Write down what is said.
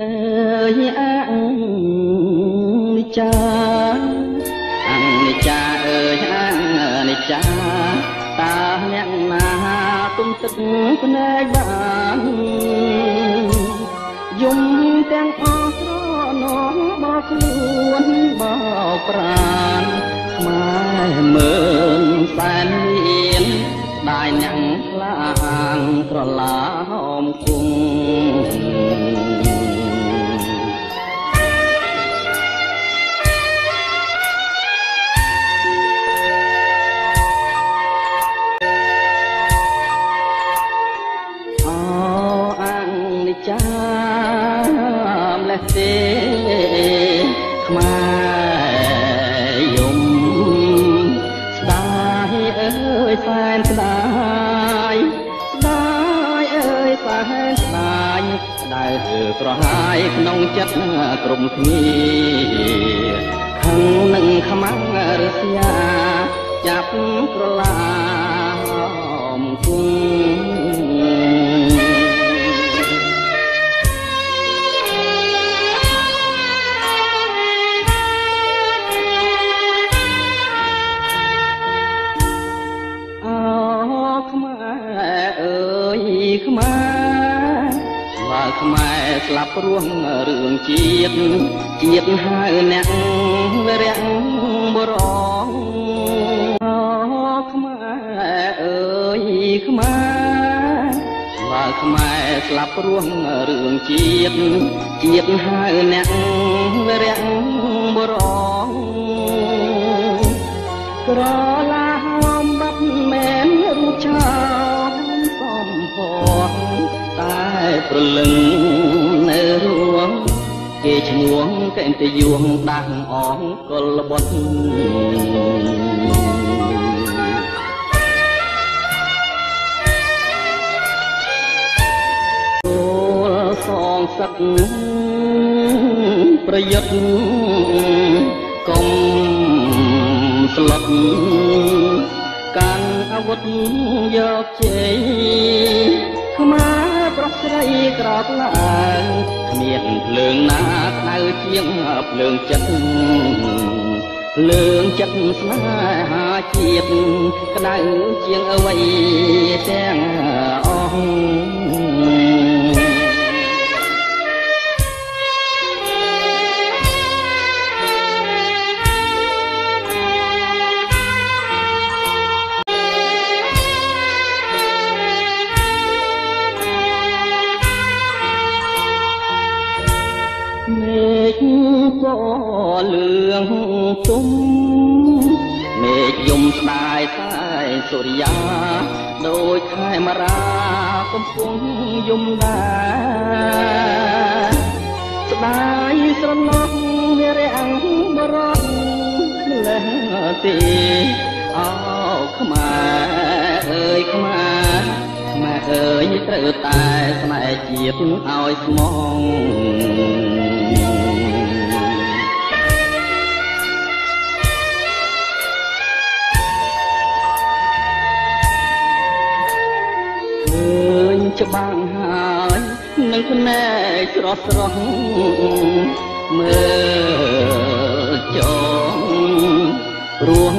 អើយអនិច្ចាអនិច្ចាអើយអនិច្ចាតើអ្នកណាទុំទឹកភ្នែកបានយំទាំងអស់ស្រណងបោខ្លួនបោប្រានខ្មែរមើលសែនមានដាយញ៉ាំងខ្លាងក្រឡាហមគង់ ខ្មែរយំស្ដាយអើយសែនស្ដាយស្ដាយអើយសែនស្ដាយដែលក្រហាយក្នុងចិត្តក្រុមគ្នាខឹងនឹងខ្មាំងរស្យាចាប់ក្រឡាមគ ខ្មែរបើខ្មែរស្លាប់រស់រឿងជាតិជាតិហៅអ្នករាំងបរងអូខ្មែរអើយខ្មែរបើខ្មែរស្លាប់រស់រឿងជាតិជាតិហៅអ្នករាំងបរងក្រ តែប្រលឹងនៅរួងគេឈ្មោះកែនទៅយួងដាស់អងកលបុតសងសឹកប្រយុទ្ធកុំស្លុតកាន់អាវុធយកជ័យខ្មែរប្រុ សស្រីក្រោកឡើងគ្មានភ្លើងណាក្តៅជាងភ្លើងចិត្តភ្លើងចិត្តស្នេហាជាតិក្តៅជាងអ្វីទាំងអស់ ពណ៌លឿងទុំមេឃយំស្ដាយតែសុរិយាដូចខែមរាកំពុងយំដែរស្ដាយស្រណោះវារាំងបរោះលេះទេអោខ្មែរអើយខ្មែរខ្មែរអើយត្រូវតែស្នេហ៍ជាតិឲ្យស្មង ច្បាំងហើយនឹងភ្នែកស្រស់ស្រស់មើលចងរួង